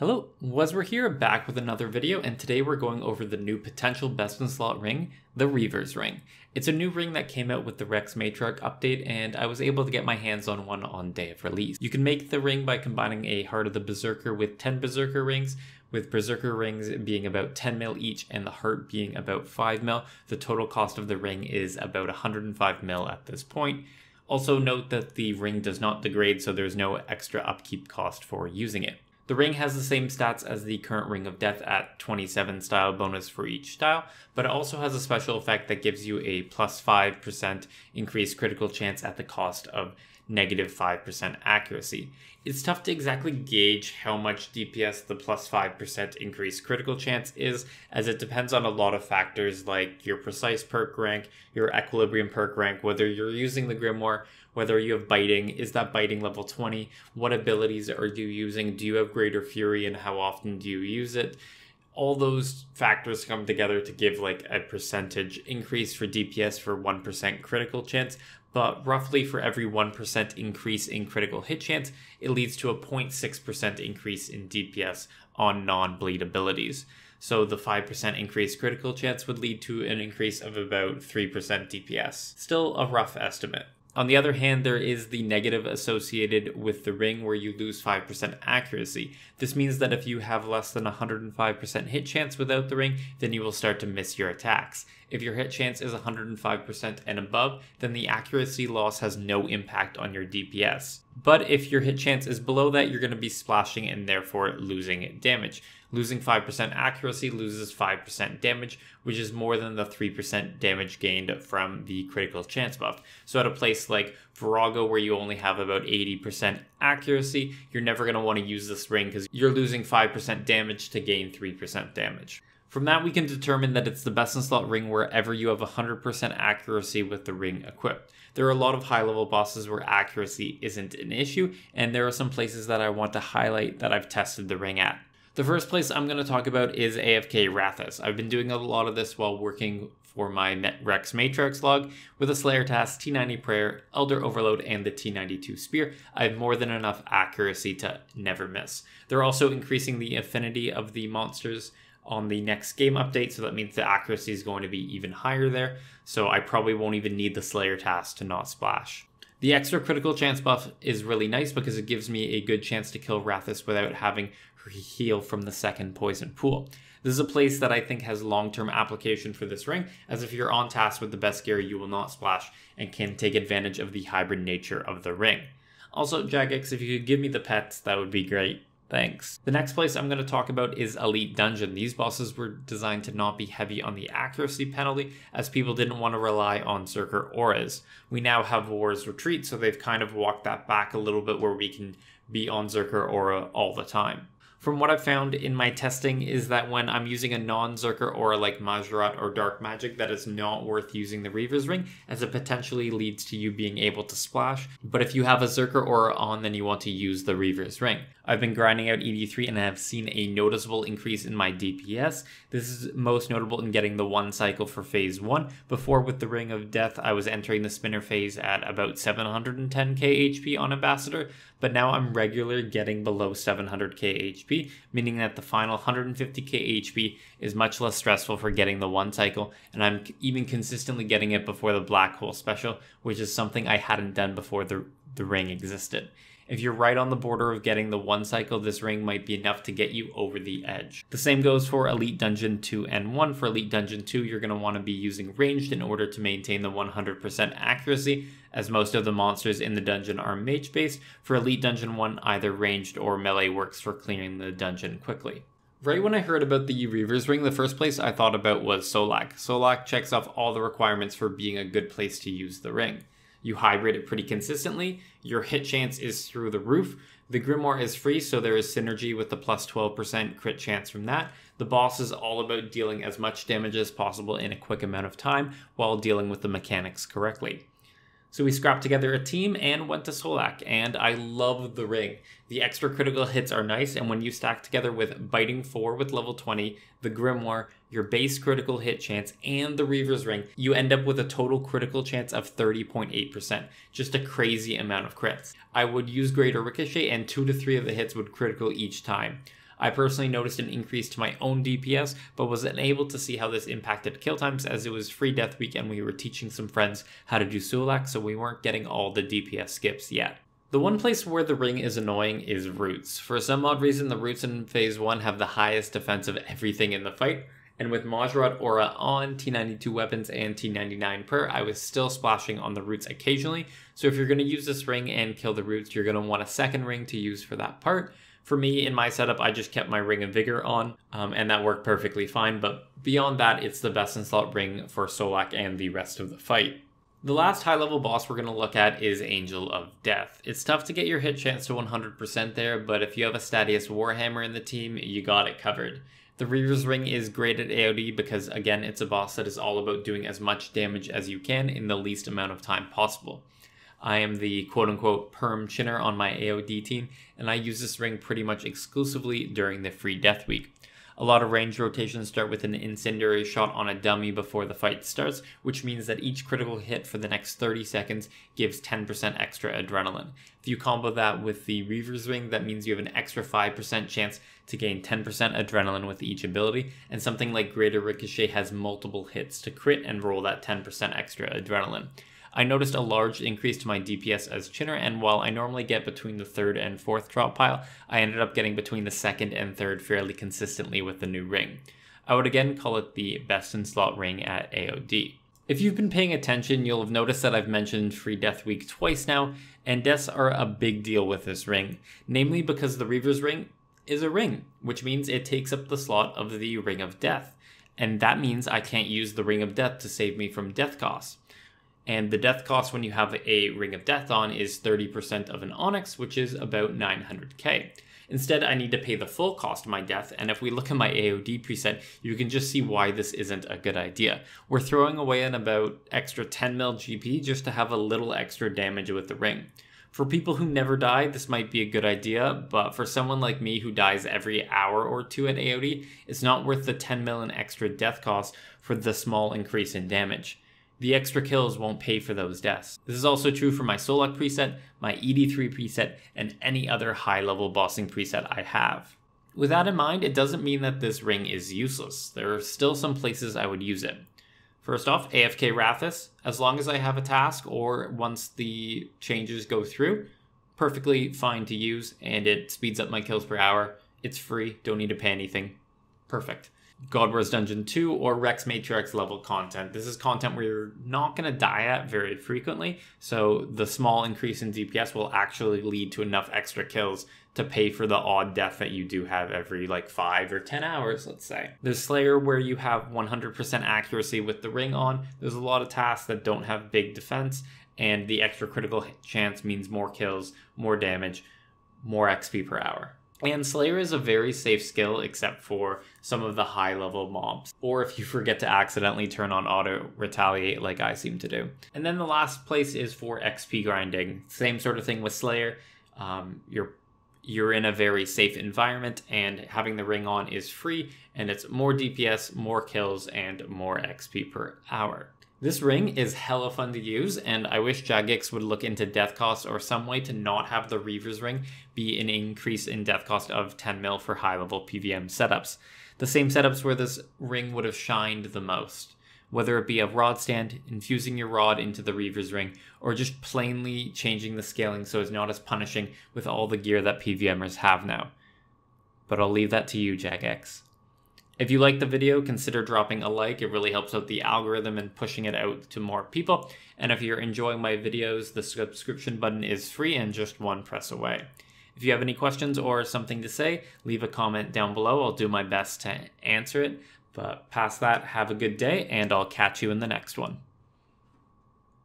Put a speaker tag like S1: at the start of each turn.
S1: Hello, Waswere here, back with another video, and today we're going over the new potential best in slot ring, the Reaver's Ring. It's a new ring that came out with the Rex Matriarch update, and I was able to get my hands on one on day of release. You can make the ring by combining a Heart of the Berserker with 10 Berserker rings, with Berserker rings being about 10 mil each and the heart being about 5 mil. The total cost of the ring is about 105 mil at this point. Also note that the ring does not degrade, so there's no extra upkeep cost for using it. The ring has the same stats as the current Ring of Death at 27 style bonus for each style, but it also has a special effect that gives you a plus 5% increased critical chance at the cost of negative 5% accuracy. It's tough to exactly gauge how much DPS the plus 5% increased critical chance is, as it depends on a lot of factors like your precise perk rank, your equilibrium perk rank, whether you're using the Grimoire, whether you have biting, is that biting level 20, what abilities are you using, do you have greater fury, and how often do you use it? all those factors come together to give like a percentage increase for DPS for 1% critical chance, but roughly for every 1% increase in critical hit chance, it leads to a 0.6% increase in DPS on non bleed abilities. So the 5% increased critical chance would lead to an increase of about 3% DPS. Still a rough estimate. On the other hand, there is the negative associated with the ring where you lose 5% accuracy. This means that if you have less than 105% hit chance without the ring, then you will start to miss your attacks. If your hit chance is 105% and above, then the accuracy loss has no impact on your DPS. But if your hit chance is below that, you're going to be splashing and therefore losing damage. Losing 5% accuracy loses 5% damage, which is more than the 3% damage gained from the critical chance buff. So at a place like Vorago, where you only have about 80% accuracy, you're never going to want to use this ring because you're losing 5% damage to gain 3% damage. From that, we can determine that it's the best in slot ring wherever you have 100% accuracy with the ring equipped. There are a lot of high level bosses where accuracy isn't an issue, and there are some places that I want to highlight that I've tested the ring at. The first place I'm going to talk about is AFK Rathas. I've been doing a lot of this while working for my Rex Matriarchs log with a Slayer Task, T90 Prayer, Elder Overload, and the T92 Spear. I have more than enough accuracy to never miss. They're also increasing the affinity of the monsters on the next game update, so that means the accuracy is going to be even higher there. So I probably won't even need the Slayer Task to not splash. The extra critical chance buff is really nice because it gives me a good chance to kill Rathas without having her heal from the second poison pool. This is a place that I think has long-term application for this ring, as if you're on task with the best gear, you will not splash and can take advantage of the hybrid nature of the ring. Also, Jagex, if you could give me the pets, that would be great. Thanks. The next place I'm going to talk about is Elite Dungeon. These bosses were designed to not be heavy on the accuracy penalty, as people didn't want to rely on Zerker auras. We now have War's Retreat, so they've kind of walked that back a little bit where we can be on Zerker aura all the time from what I've found in my testing is that when I'm using a non-Zerker aura like Mahjarrat or Dark Magic, that it's not worth using the Reaver's Ring, as it potentially leads to you being able to splash. But if you have a Zerker aura on, then you want to use the Reaver's Ring. I've been grinding out ED3 and I have seen a noticeable increase in my DPS. This is most notable in getting the one cycle for phase 1. Before with the Ring of Death, I was entering the spinner phase at about 710k HP on Ambassador, but now I'm regularly getting below 700k HP, meaning that the final 150k HP is much less stressful for getting the one cycle, and I'm even consistently getting it before the Black Hole special, which is something I hadn't done before the, the ring existed. If you're right on the border of getting the one cycle, this ring might be enough to get you over the edge. The same goes for Elite Dungeon 2 and 1. For Elite Dungeon 2, you're going to want to be using ranged in order to maintain the 100% accuracy, as most of the monsters in the dungeon are mage based. For Elite Dungeon 1, either ranged or melee works for clearing the dungeon quickly. Right when I heard about the Reaver's Ring, the first place I thought about was Solak. Solak checks off all the requirements for being a good place to use the ring. You hybrid it pretty consistently. Your hit chance is through the roof. The Grimoire is free, so there is synergy with the plus 12% crit chance from that. The boss is all about dealing as much damage as possible in a quick amount of time while dealing with the mechanics correctly. So we scrapped together a team and went to Solak, and I love the ring. The extra critical hits are nice, and when you stack together with Biting 4 with level 20, the Grimoire, your base critical hit chance, and the Reaver's Ring, you end up with a total critical chance of 30.8%. Just a crazy amount of crits. I would use Greater Ricochet, and 2 to 3 of the hits would critical each time. I personally noticed an increase to my own DPS, but was unable to see how this impacted kill times as it was free death week and we were teaching some friends how to do Solak, so we weren't getting all the DPS skips yet. The one place where the ring is annoying is roots. For some odd reason, the roots in phase 1 have the highest defense of everything in the fight, and with Mahjarrat Aura on T92 weapons and T99 per, I was still splashing on the roots occasionally. So if you're going to use this ring and kill the roots, you're going to want a second ring to use for that part. For me, in my setup, I just kept my Ring of Vigor on, um, and that worked perfectly fine. But beyond that, it's the best in slot ring for Solak and the rest of the fight. The last high level boss we're going to look at is Angel of Death. It's tough to get your hit chance to 100% there, but if you have a Statius Warhammer in the team, you got it covered. The Reaver's Ring is great at AoD because, again, it's a boss that is all about doing as much damage as you can in the least amount of time possible. I am the quote unquote perm chinner on my AoD team, and I use this ring pretty much exclusively during the free death week. A lot of range rotations start with an incendiary shot on a dummy before the fight starts, which means that each critical hit for the next 30 seconds gives 10% extra adrenaline. If you combo that with the Reaver's Ring, that means you have an extra 5% chance to gain 10% adrenaline with each ability, and something like Greater Ricochet has multiple hits to crit and roll that 10% extra adrenaline. I noticed a large increase to my DPS as Chinner, and while I normally get between the third and fourth drop pile, I ended up getting between the second and third fairly consistently with the new ring. I would again call it the best in slot ring at AOD. If you've been paying attention, you'll have noticed that I've mentioned Free Death Week twice now, and deaths are a big deal with this ring, namely because the Reaver's Ring is a ring, which means it takes up the slot of the Ring of Death, and that means I can't use the Ring of Death to save me from death costs. And the death cost when you have a Ring of Death on is 30% of an Onyx, which is about 900k. Instead, I need to pay the full cost of my death, and if we look at my AOD preset, you can just see why this isn't a good idea. We're throwing away an about extra 10 mil GP just to have a little extra damage with the ring. For people who never die, this might be a good idea, but for someone like me who dies every hour or two at AOD, it's not worth the 10 mil in extra death cost for the small increase in damage the extra kills won't pay for those deaths. This is also true for my Solak preset, my ED3 preset, and any other high level bossing preset I have. With that in mind, it doesn't mean that this ring is useless. There are still some places I would use it. First off, AFK Rathus, as long as I have a task or once the changes go through, perfectly fine to use and it speeds up my kills per hour. It's free, don't need to pay anything. Perfect. God Wars Dungeon 2 or Rex Matriarchs level content. This is content where you're not going to die at very frequently, so the small increase in DPS will actually lead to enough extra kills to pay for the odd death that you do have every like 5 or 10 hours, let's say. There's Slayer where you have 100% accuracy with the ring on. There's a lot of tasks that don't have big defense, and the extra critical chance means more kills, more damage, more XP per hour. And Slayer is a very safe skill except for some of the high level mobs, or if you forget to accidentally turn on auto retaliate like I seem to do. And then the last place is for XP grinding. Same sort of thing with Slayer. Um, you're you're in a very safe environment and having the ring on is free and it's more DPS, more kills, and more XP per hour. This ring is hella fun to use, and I wish Jagex would look into death cost or some way to not have the Reaver's ring be an increase in death cost of 10 mil for high level PVM setups. The same setups where this ring would have shined the most. Whether it be a rod stand, infusing your rod into the Reaver's ring, or just plainly changing the scaling so it's not as punishing with all the gear that PVMers have now. But I'll leave that to you, Jagex. If you like the video, consider dropping a like. It really helps out the algorithm and pushing it out to more people. And if you're enjoying my videos, the subscription button is free and just one press away. If you have any questions or something to say, leave a comment down below. I'll do my best to answer it. But past that, have a good day, and I'll catch you in the next one.